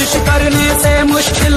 कोशिश करने से मुश्किल